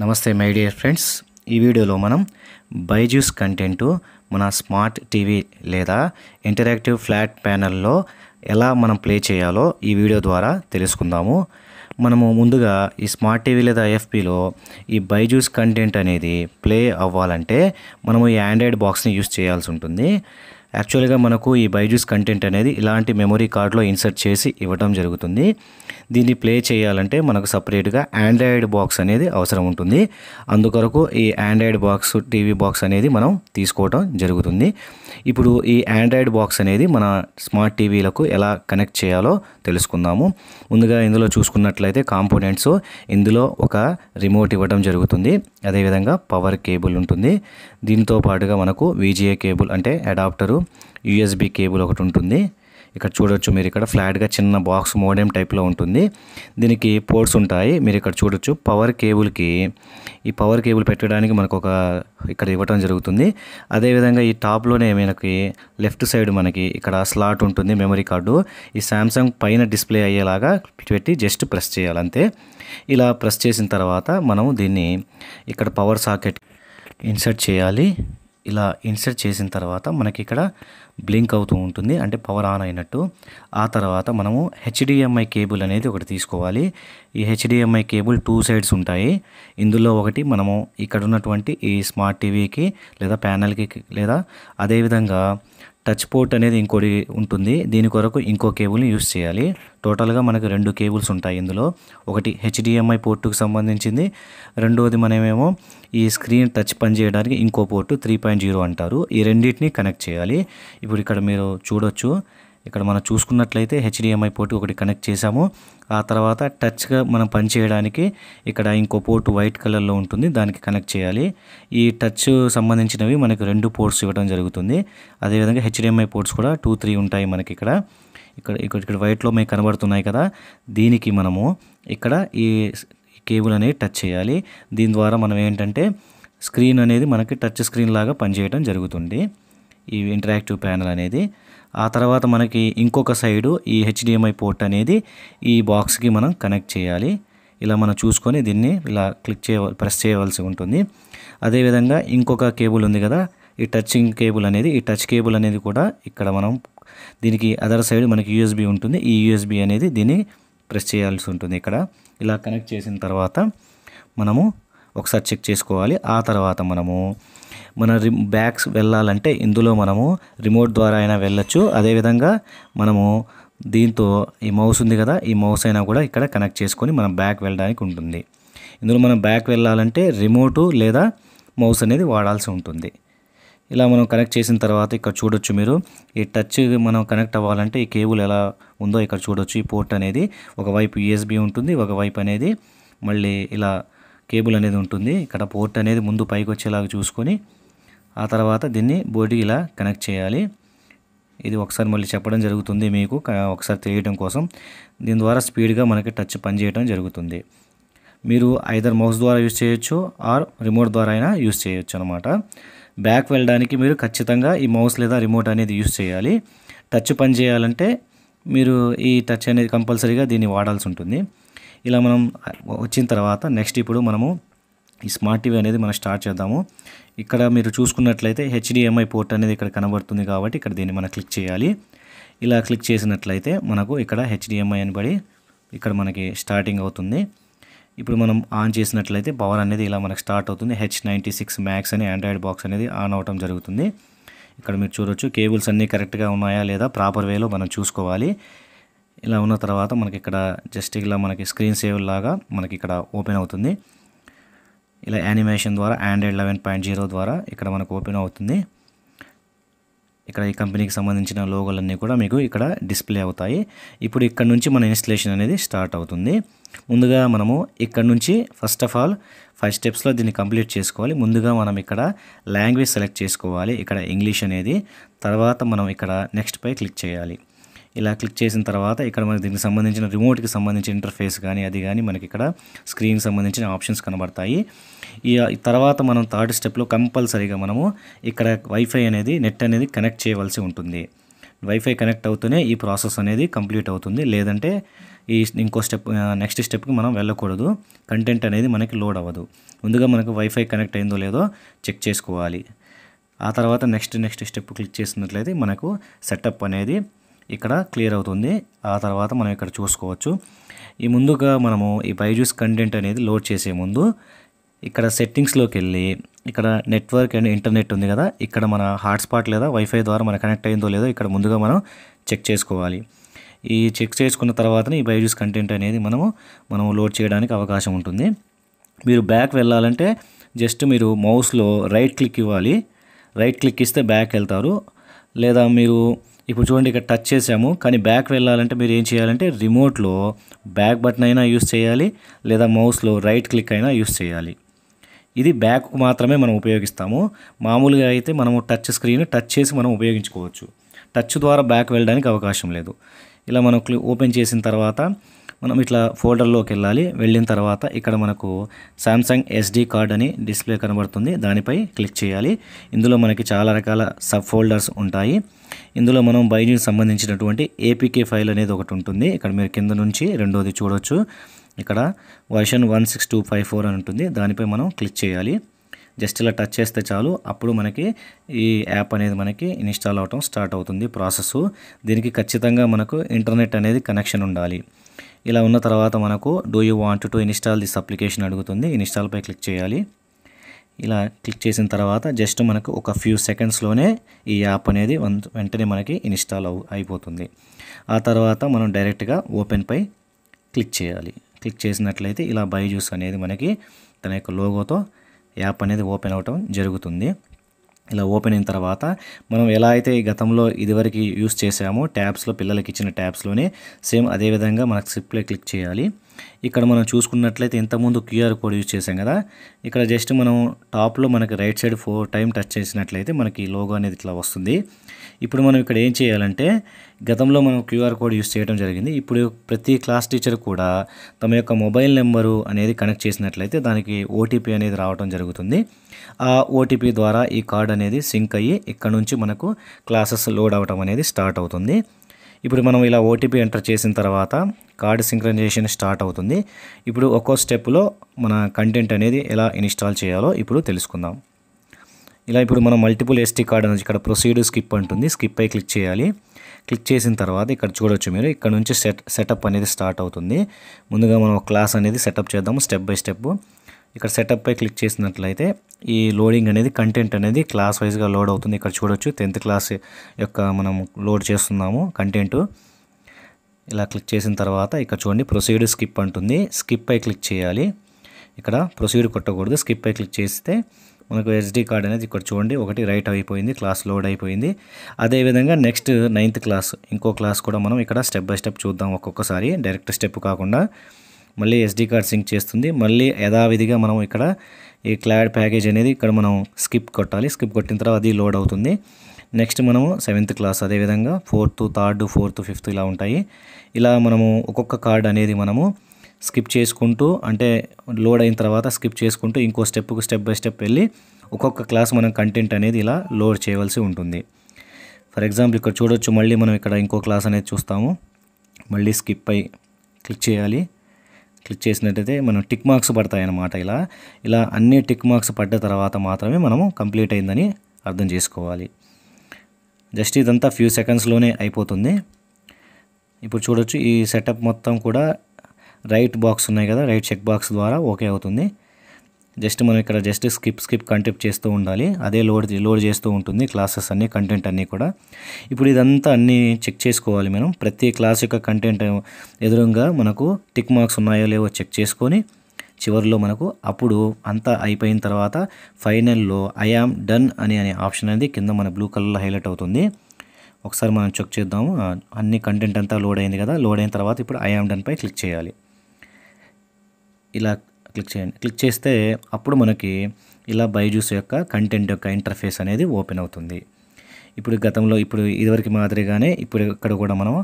నమస్తే my dear friends. ఈ వీడియోలో మనం బైజూస్ కంటెంట్ మన స్మార్ట్ టీవీ లేదా ఇంటరాక్టివ్ ఫ్లాట్ ప్యానల్లో ఎలా మనం ప్లే చేయాలో ఈ వీడియో ద్వారా తెలుసుకుందాము. మనము ముందుగా ఈ స్మార్ట్ టీవీ లేదా ఎఫ్పిలో ఈ బైజూస్ కంటెంట్ అనేది ప్లే అవ్వాలంటే మనము ఈ ఆండ్రాయిడ్ బాక్స్ని యూస్ చేయాల్సి ఉంటుంది. యాక్చువల్గా మనకు ఈ బైజూస్ కంటెంట్ అనేది ఇలాంటి మెమరీ కార్డ్లో ఇన్సర్ట్ చేసి ఇవ్వడం జరుగుతుంది. దీన్ని ప్లే చేయాలంటే మనకు సపరేట్గా ఆండ్రాయిడ్ బాక్స్ అనేది అవసరం ఉంటుంది. అందుకొరకు ఈ ఆండ్రాయిడ్ బాక్స్ టీవీ బాక్స్ అనేది మనం తీసుకోవడం జరుగుతుంది. ఇప్పుడు ఈ ఆండ్రాయిడ్ బాక్స్ అనేది మన స్మార్ట్ టీవీలకు ఎలా కనెక్ట్ చేయాలో తెలుసుకుందాము. ముందుగా ఇందులో చూసుకున్నట్లయితే కాంపోనెంట్స్ ఇందులో ఒక రిమోట్ ఇవ్వడం జరుగుతుంది. అదేవిధంగా పవర్ కేబుల్ ఉంటుంది. దీంతో పాటుగా మనకు విజిఏ కేబుల్ అంటే అడాప్టరు యూఎస్బి కేబుల్ ఒకటి ఉంటుంది. ఇక్కడ చూడొచ్చు మీరు ఇక్కడ ఫ్లాట్గా చిన్న బాక్స్ మోడెం టైప్లో ఉంటుంది. దీనికి పోర్ట్స్ ఉంటాయి. మీరు ఇక్కడ చూడొచ్చు పవర్ కేబుల్కి. ఈ పవర్ కేబుల్ పెట్టడానికి మనకు ఒక ఇక్కడ ఇవ్వటం జరుగుతుంది. అదేవిధంగా ఈ టాప్లోనే మనకి లెఫ్ట్ సైడ్ మనకి ఇక్కడ స్లాట్ ఉంటుంది మెమరీ కార్డు. ఈ శాంసంగ్ పైన డిస్ప్లే అయ్యేలాగా పెట్టి జస్ట్ ప్రెస్ చేయాలంతే. ఇలా ప్రెస్ చేసిన తర్వాత మనం దీన్ని ఇక్కడ పవర్ సాకెట్ ఇన్సర్ట్ చేయాలి. ఇలా ఇన్సర్ట్ చేసిన తర్వాత మనకి ఇక్కడ బ్లింక్ అవుతూ ఉంటుంది. అంటే పవర్ ఆన్ అయినట్టు. ఆ తర్వాత మనము హెచ్డిఎంఐ కేబుల్ అనేది ఒకటి తీసుకోవాలి. ఈ హెచ్డిఎంఐ కేబుల్ టూ సైడ్స్ ఉంటాయి. ఇందులో ఒకటి మనము ఇక్కడ ఉన్నటువంటి ఈ స్మార్ట్ టీవీకి లేదా ప్యానల్కి లేదా అదేవిధంగా టచ్ పోర్ట్ అనేది ఇంకోటి ఉంటుంది. దీని కొరకు ఇంకో కేబుల్ని యూస్ చేయాలి. టోటల్గా మనకు రెండు కేబుల్స్ ఉంటాయి ఇందులో. ఒకటి హెచ్డిఎంఐ పోర్టుకు సంబంధించింది. రెండోది మనమేమో ఈ స్క్రీన్ టచ్ పని చేయడానికి ఇంకో పోర్టు త్రీ పాయింట్ జీరో అంటారు. ఈ రెండింటిని కనెక్ట్ చేయాలి. ఇప్పుడు ఇక్కడ మీరు చూడొచ్చు. ఇక్కడ మనం చూసుకున్నట్లయితే హెచ్డిఎంఐ పోర్టు ఒకటి కనెక్ట్ చేసాము ఆ తర్వాత టచ్గా మనం పని చేయడానికి ఇక్కడ ఇంకో పోర్టు వైట్ కలర్లో ఉంటుంది దానికి కనెక్ట్ చేయాలి. ఈ టచ్ సంబంధించినవి మనకు రెండు పోర్ట్స్ ఇవ్వడం జరుగుతుంది. అదేవిధంగా హెచ్డిఎంఐ పోర్ట్స్ కూడా టూ త్రీ ఉంటాయి మనకి ఇక్కడ. ఇక్కడ ఇక్కడ ఇక్కడ వైట్లో మీకు కనబడుతున్నాయి కదా దీనికి మనము ఇక్కడ ఈ కేబుల్ అనేది టచ్ చేయాలి. దీని ద్వారా మనం ఏంటంటే స్క్రీన్ అనేది మనకి టచ్ స్క్రీన్ లాగా పనిచేయడం జరుగుతుంది. ఈ ఇంటరాక్టివ్ ప్యానల్ అనేది ఆ తర్వాత మనకి ఇంకొక సైడు ఈ హెచ్డిఎంఐ పోర్ట్ అనేది ఈ బాక్స్కి మనం కనెక్ట్ చేయాలి. ఇలా మనం చూసుకొని దీన్ని ఇలా క్లిక్ చేయ ప్రెస్ చేయవలసి ఉంటుంది. అదేవిధంగా ఇంకొక కేబుల్ ఉంది కదా ఈ టచింగ్ కేబుల్ అనేది ఈ టచ్ కేబుల్ అనేది కూడా ఇక్కడ మనం దీనికి అదర్ సైడ్ మనకి యూఎస్బి ఉంటుంది. ఈ యూఎస్బి అనేది దీన్ని ప్రెస్ చేయాల్సి ఉంటుంది ఇక్కడ. ఇలా కనెక్ట్ చేసిన తర్వాత మనము ఒకసారి చెక్ చేసుకోవాలి. ఆ తర్వాత మనము మన రి బ్యాగ్స్ వెళ్ళాలంటే ఇందులో మనము రిమోట్ ద్వారా అయినా వెళ్ళొచ్చు. అదేవిధంగా మనము దీంతో ఈ మౌస్ ఉంది కదా ఈ మౌస్ అయినా కూడా ఇక్కడ కనెక్ట్ చేసుకొని మనం బ్యాక్ వెళ్ళడానికి ఉంటుంది. ఇందులో మనం బ్యాక్ వెళ్ళాలంటే రిమోటు లేదా మౌస్ అనేది వాడాల్సి ఉంటుంది. ఇలా మనం కనెక్ట్ చేసిన తర్వాత ఇక్కడ చూడొచ్చు మీరు ఈ టచ్ మనం కనెక్ట్ అవ్వాలంటే ఈ కేబుల్ ఎలా ఉందో ఇక్కడ చూడొచ్చు. ఈ పోర్ట్ అనేది ఒకవైపు యూఎస్బి ఉంటుంది ఒకవైపు అనేది మళ్ళీ ఇలా కేబుల్ అనేది ఉంటుంది. ఇక్కడ పోర్ట్ అనేది ముందు పైకి వచ్చేలాగా చూసుకొని ఆ తర్వాత దీన్ని బోర్డుకి ఇలా కనెక్ట్ చేయాలి. ఇది ఒకసారి మళ్ళీ చెప్పడం జరుగుతుంది మీకు ఒకసారి తెలియడం కోసం. దీని ద్వారా స్పీడ్గా మనకి టచ్ పనిచేయడం జరుగుతుంది. మీరు ఐదర్ మౌస్ ద్వారా యూస్ చేయొచ్చు ఆర్ రిమోట్ ద్వారా అయినా యూస్ చేయొచ్చు అనమాట బ్యాక్ వెళ్ళడానికి మీరు ఖచ్చితంగా ఈ మౌస్ లేదా రిమోట్ అనేది యూస్ చేయాలి. టచ్ పని చేయాలంటే మీరు ఈ టచ్ అనేది కంపల్సరీగా దీన్ని వాడాల్సి ఉంటుంది. ఇలా మనం వచ్చిన తర్వాత నెక్స్ట్ ఇప్పుడు మనము ఈ స్మార్ట్ టీవీ అనేది మనం స్టార్ట్ చేద్దాము. ఇక్కడ మీరు చూసుకున్నట్లయితే హెచ్డిఎంఐ పోర్ట్ అనేది ఇక్కడ కనబడుతుంది కాబట్టి ఇక్కడ దీన్ని మనం క్లిక్ చేయాలి. ఇలా క్లిక్ చేసినట్లయితే మనకు ఇక్కడ హెచ్డిఎంఐ అని పడి ఇక్కడ మనకి స్టార్టింగ్ అవుతుంది. ఇప్పుడు మనం ఆన్ చేసినట్లయితే పవర్ అనేది ఇలా మనకు స్టార్ట్ అవుతుంది. హెచ్ నైంటీ సిక్స్ మ్యాక్స్ అని ఆండ్రాయిడ్ బాక్స్ అనేది ఆన్ అవటం జరుగుతుంది. ఇక్కడ మీరు చూడొచ్చు కేబుల్స్ అన్నీ కరెక్ట్గా ఉన్నాయా లేదా ప్రాపర్ వేలో మనం చూసుకోవాలి. ఇలా ఉన్న తర్వాత మనకి ఇక్కడ జస్ట్ ఇలా మనకి స్క్రీన్ సేవ్ లాగా మనకి ఇక్కడ ఓపెన్ అవుతుంది. ఇలా యానిమేషన్ ద్వారా ఆండ్రాయిడ్ లెవెన్ పాయింట్ జీరో ద్వారా ఇక్కడ మనకు ఓపెన్ అవుతుంది. ఇక్కడ ఈ కంపెనీకి సంబంధించిన లోగోలన్నీ కూడా మీకు ఇక్కడ డిస్ప్లే అవుతాయి. ఇప్పుడు ఇక్కడ నుంచి మన ఇన్స్టలేషన్ అనేది స్టార్ట్ అవుతుంది. ముందుగా మనము ఇక్కడ నుంచి ఫస్ట్ ఆఫ్ ఆల్ ఫైవ్ స్టెప్స్లో దీన్ని కంప్లీట్ చేసుకోవాలి. ముందుగా మనం ఇక్కడ లాంగ్వేజ్ సెలెక్ట్ చేసుకోవాలి. ఇక్కడ ఇంగ్లీష్ అనేది. తర్వాత మనం ఇక్కడ నెక్స్ట్ పై క్లిక్ చేయాలి. ఇలా క్లిక్ చేసిన తర్వాత ఇక్కడ మనకి దీనికి సంబంధించిన రిమోట్కి సంబంధించిన ఇంటర్ఫేస్ కానీ అది కానీ మనకి ఇక్కడ స్క్రీన్కి సంబంధించిన ఆప్షన్స్ కనబడతాయి. ఈ తర్వాత మనం థర్డ్ స్టెప్లో కంపల్సరీగా మనము ఇక్కడ వైఫై అనేది నెట్ అనేది కనెక్ట్ చేయవలసి ఉంటుంది. వైఫై కనెక్ట్ అవుతూనే ఈ ప్రాసెస్ అనేది కంప్లీట్ అవుతుంది. లేదంటే ఈ ఇంకో స్టెప్ నెక్స్ట్ స్టెప్కి మనం వెళ్ళకూడదు. కంటెంట్ అనేది మనకి లోడ్ అవ్వదు. ముందుగా మనకు వైఫై కనెక్ట్ అయిందో లేదో చెక్ చేసుకోవాలి. ఆ తర్వాత నెక్స్ట్ నెక్స్ట్ స్టెప్ క్లిక్ చేసినట్లయితే మనకు సెటప్ అనేది ఇక్కడ క్లియర్ అవుతుంది. ఆ తర్వాత మనం ఇక్కడ చూసుకోవచ్చు. ఈ ముందుగా మనము ఈ బైజూస్ కంటెంట్ అనేది లోడ్ చేసే ముందు ఇక్కడ సెట్టింగ్స్లోకి వెళ్ళి ఇక్కడ నెట్వర్క్ అండ్ ఇంటర్నెట్ ఉంది కదా ఇక్కడ మన హాట్స్పాట్ లేదా వైఫై ద్వారా మన కనెక్ట్ అయిందో లేదో ఇక్కడ ముందుగా మనం చెక్ చేసుకోవాలి. ఈ చెక్ చేసుకున్న తర్వాతనే ఈ బైజూస్ కంటెంట్ అనేది మనము మనం లోడ్ చేయడానికి అవకాశం ఉంటుంది. మీరు బ్యాక్ వెళ్ళాలంటే జస్ట్ మీరు మౌస్లో రైట్ క్లిక్ ఇవ్వాలి. రైట్ క్లిక్ ఇస్తే బ్యాక్ వెళ్తారు. లేదా మీరు ఇప్పుడు చూడండి ఇక్కడ టచ్ చేసాము. కానీ బ్యాక్ వెళ్ళాలంటే మీరు ఏం చేయాలంటే రిమోట్లో బ్యాక్ బటన్ అయినా యూస్ చేయాలి లేదా మౌస్లో రైట్ క్లిక్ అయినా యూస్ చేయాలి. ఇది బ్యాక్ మాత్రమే మనం ఉపయోగిస్తాము. మామూలుగా అయితే మనము టచ్ స్క్రీన్ టచ్ చేసి మనం ఉపయోగించుకోవచ్చు. టచ్ ద్వారా బ్యాక్ వెళ్ళడానికి అవకాశం లేదు. ఇలా మనం ఓపెన్ చేసిన తర్వాత మనం ఇట్లా ఫోల్డర్లోకి వెళ్ళాలి. వెళ్ళిన తర్వాత ఇక్కడ మనకు శాంసంగ్ ఎస్డి కార్డ్ అని డిస్ప్లే కనబడుతుంది. దానిపై క్లిక్ చేయాలి. ఇందులో మనకి చాలా రకాల సబ్ ఫోల్డర్స్ ఉంటాయి. ఇందులో మనం బైజూస్ సంబంధించినటువంటి ఏపీకే ఫైల్ అనేది ఒకటి ఉంటుంది. ఇక్కడ మీరు కింద నుంచి రెండోది చూడొచ్చు. ఇక్కడ version one six two five four అని ఉంటుంది. దానిపై మనం క్లిక్ చేయాలి. జస్ట్ ఇలా టచ్ చేస్తే చాలు. అప్పుడు మనకి ఈ యాప్ అనేది మనకి ఇన్స్టాల్ అవటం స్టార్ట్ అవుతుంది ప్రాసెస్ దీనికి ఖచ్చితంగా మనకు ఇంటర్నెట్ అనేది కనెక్షన్ ఉండాలి. ఇలా ఉన్న తర్వాత మనకు do you want to install this application అడుగుతుంది. ఇన్స్టాల్పై క్లిక్ చేయాలి. ఇలా క్లిక్ చేసిన తర్వాత జస్ట్ మనకు ఒక ఫ్యూ సెకండ్స్లోనే ఈ యాప్ అనేది వన్- వెంటనే మనకి ఇన్స్టాల్ అవు అయిపోతుంది. ఆ తర్వాత మనం డైరెక్ట్గా ఓపెన్పై క్లిక్ చేయాలి. క్లిక్ చేసినట్లయితే ఇలా బైజూస్ అనేది మనకి తన యొక్క లోగోతో యాప్ అనేది ఓపెన్ అవ్వటం జరుగుతుంది. ఇలా ఓపెన్ అయిన తర్వాత మనం ఎలా అయితే ఈ గతంలో ఇదివరకు యూస్ చేసామో ట్యాబ్స్లో పిల్లలకి ఇచ్చిన ట్యాబ్స్లోనే సేమ్ అదే విధంగా మనకు సిప్లే క్లిక్ చేయాలి. ఇక్కడ మనం చూసుకున్నట్లయితే ఇంతకుముందు క్యూఆర్ కోడ్ యూజ్ చేసాం కదా. ఇక్కడ జస్ట్ మనం టాప్లో మనకి right side four time touch చేసినట్లయితే మనకి లోగో అనేది ఇట్లా వస్తుంది. ఇప్పుడు మనం ఇక్కడ ఏం చేయాలంటే గతంలో మనం క్యూఆర్ కోడ్ యూజ్ చేయడం జరిగింది. ఇప్పుడు ప్రతి క్లాస్ టీచర్ కూడా తమ యొక్క మొబైల్ నెంబరు అనేది కనెక్ట్ చేసినట్లయితే దానికి ఓటీపీ అనేది రావడం జరుగుతుంది. ఆ ఓటీపీ ద్వారా ఈ కార్డ్ అనేది సింక్ అయ్యి ఇక్కడ నుంచి మనకు క్లాసెస్ లోడ్ అవటం అనేది స్టార్ట్ అవుతుంది. ఇప్పుడు మనం ఇలా ఓటీపీ ఎంటర్ చేసిన తర్వాత కార్డ్ సింక్రనైజేషన్ స్టార్ట్ అవుతుంది. ఇప్పుడు ఒక్కో స్టెప్లో మన కంటెంట్ అనేది ఎలా ఇన్స్టాల్ చేయాలో ఇప్పుడు తెలుసుకుందాం. ఇలా ఇప్పుడు మనం మల్టిపుల్ ఎస్టీ కార్డ్ అనేది ఇక్కడ ప్రొసీడ్ స్కిప్ అంటుంది. స్కిప్ అయి క్లిక్ చేయాలి. క్లిక్ చేసిన తర్వాత ఇక్కడ చూడొచ్చు మీరు ఇక్కడ నుంచి సెట్ సెటప్ అనేది స్టార్ట్ అవుతుంది. ముందుగా మనం ఒక క్లాస్ అనేది సెటప్ చేద్దాము స్టెప్ బై స్టెప్ ఇక్కడ సెటప్ పై క్లిక్ చేసినట్లయితే ఈ లోడింగ్ అనేది కంటెంట్ అనేది క్లాస్ వైజ్గా లోడ్ అవుతుంది. ఇక్కడ చూడొచ్చు టెన్త్ క్లాస్ యొక్క మనం లోడ్ చేస్తున్నాము కంటెంట్. ఇలా క్లిక్ చేసిన తర్వాత ఇక్కడ చూడండి ప్రొసీడ్ స్కిప్ అంటుంది. స్కిప్ పై క్లిక్ చేయాలి. ఇక్కడ ప్రొసీడ్ కొట్టకూడదు. స్కిప్ పై క్లిక్ చేస్తే మనకు ఎస్డి కార్డ్ అనేది ఇక్కడ చూడండి ఒకటి రైట్ అయిపోయింది క్లాస్ లోడ్ అయిపోయింది. అదేవిధంగా నెక్స్ట్ నైన్త్ క్లాస్ ఇంకో క్లాస్ కూడా మనం ఇక్కడ స్టెప్ బై స్టెప్ చూద్దాం ఒక్కొక్కసారి డైరెక్ట్ స్టెప్ కాకుండా. మళ్ళీ ఎస్డి కార్డ్ సింక్ చేస్తుంది. మళ్ళీ యథావిధిగా మనం ఇక్కడ ఈ క్లాడ్ ప్యాకేజ్ అనేది ఇక్కడ మనం స్కిప్ కొట్టాలి. స్కిప్ కొట్టిన తర్వాత అది లోడ్ అవుతుంది. నెక్స్ట్ మనము సెవెంత్ క్లాస్ అదేవిధంగా ఫోర్త్ థర్డ్ ఫోర్త్ ఫిఫ్త్ ఇలా ఉంటాయి. ఇలా మనము ఒక్కొక్క కార్డ్ అనేది మనము స్కిప్ చేసుకుంటూ అంటే లోడ్ అయిన తర్వాత స్కిప్ చేసుకుంటూ ఇంకో స్టెప్కు స్టెప్ బై స్టెప్ వెళ్ళి ఒక్కొక్క క్లాస్ మనం కంటెంట్ అనేది ఇలా లోడ్ చేయవలసి ఉంటుంది. ఫర్ ఎగ్జాంపుల్ ఇక్కడ చూడొచ్చు మళ్ళీ మనం ఇక్కడ ఇంకో క్లాస్ అనేది చూస్తాము. మళ్ళీ స్కిప్ అయి క్లిక్ చేయాలి. క్లిక్ చేసినట్టయితే మనం టిక్ మార్క్స్ పడతాయి అన్నమాట ఇలా. ఇలా అన్ని టిక్ మార్క్స్ పడ్డ తర్వాత మాత్రమే మనము కంప్లీట్ అయిందని అర్థం చేసుకోవాలి. జస్ట్ ఇదంతా ఫ్యూ సెకండ్స్లోనే అయిపోతుంది. ఇప్పుడు చూడొచ్చు ఈ సెటప్ మొత్తం కూడా రైట్ బాక్స్ ఉన్నాయి కదా రైట్ చెక్ బాక్స్ ద్వారా ఓకే అవుతుంది. జస్ట్ మనం ఇక్కడ జస్ట్ స్కిప్ స్కిప్ కంటెంట్ చేస్తూ ఉండాలి. అదే లోడ్ లోడ్ చేస్తూ ఉంటుంది క్లాసెస్ అన్ని కంటెంట్ అన్నీ కూడా. ఇప్పుడు ఇదంతా అన్నీ చెక్ చేసుకోవాలి మనం. ప్రతి క్లాస్ యొక్క కంటెంట్ ఎదురుగా మనకు టిక్ మార్క్స్ ఉన్నాయో లేవో చెక్ చేసుకొని చివరిలో మనకు అప్పుడు అంతా అయిపోయిన తర్వాత ఫైనల్లో ఐ డన్ అని అనే ఆప్షన్ అనేది కింద మన బ్లూ కలర్లో హైలైట్ అవుతుంది. ఒకసారి మనం చెక్ చేద్దాము. అన్ని కంటెంట్ అంతా లోడ్ అయింది కదా? లోడ్ అయిన తర్వాత ఇప్పుడు ఐ ఆమ్ క్లిక్ చేయాలి. ఇలా క్లిక్ చేయండి. క్లిక్ చేస్తే అప్పుడు మనకి ఇలా బైజూస్ యొక్క కంటెంట్ యొక్క ఇంటర్ఫేస్ అనేది ఓపెన్ అవుతుంది. ఇప్పుడు గతంలో ఇప్పుడు ఇదివరకు మాదిరిగానే ఇప్పుడు ఇక్కడ కూడా మనం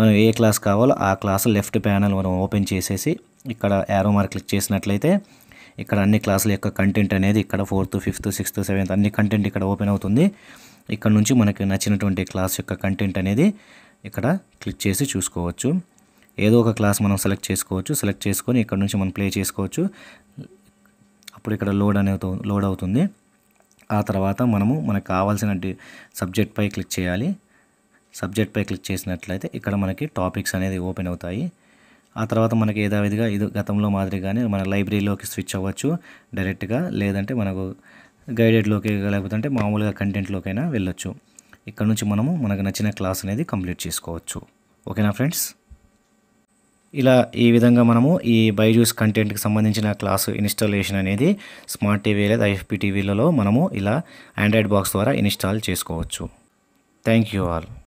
మనం ఏ క్లాస్ కావాలో ఆ క్లాస్ లెఫ్ట్ ప్యానల్ మనం ఓపెన్ చేసేసి ఇక్కడ యారో మార్క్ క్లిక్ చేసినట్లయితే ఇక్కడ అన్ని క్లాసుల యొక్క కంటెంట్ అనేది ఇక్కడ ఫోర్త్ ఫిఫ్త్ సిక్స్త్ సెవెంత్ అన్ని కంటెంట్ ఇక్కడ ఓపెన్ అవుతుంది. ఇక్కడ నుంచి మనకి నచ్చినటువంటి క్లాస్ యొక్క కంటెంట్ అనేది ఇక్కడ క్లిక్ చేసి చూసుకోవచ్చు. ఏదో ఒక క్లాస్ మనం సెలెక్ట్ చేసుకోవచ్చు సెలెక్ట్ చేసుకొని ఇక్కడ నుంచి మనం ప్లే చేసుకోవచ్చు. అప్పుడు ఇక్కడ లోడ్ అనేది లోడ్ అవుతుంది. ఆ తర్వాత మనము మనకు కావాల్సిన సబ్జెక్ట్పై క్లిక్ చేయాలి. సబ్జెక్ట్ పై క్లిక్ చేసినట్లయితే ఇక్కడ మనకి టాపిక్స్ అనేది ఓపెన్ అవుతాయి. ఆ తర్వాత మనకి యథావిధిగా ఇది గతంలో మాదిరిగానే మన లైబ్రరీలోకి స్విచ్ అవ్వచ్చు డైరెక్ట్గా లేదంటే మనకు గైడెడ్లోకి లేకపోతే అంటే మామూలుగా కంటెంట్లోకైనా వెళ్ళొచ్చు. ఇక్కడ నుంచి మనము మనకు నచ్చిన క్లాస్ అనేది కంప్లీట్ చేసుకోవచ్చు. ఓకేనా ఫ్రెండ్స్? ఇలా ఈ విధంగా మనము ఈ బైజూస్ కంటెంట్కి సంబంధించిన క్లాసు ఇన్స్టాలేషన్ అనేది స్మార్ట్ టీవీ లేదా ఐఎఫ్పి టీవీలలో మనము ఇలా ఆండ్రాయిడ్ బాక్స్ ద్వారా ఇన్స్టాల్ చేసుకోవచ్చు. Thank you all.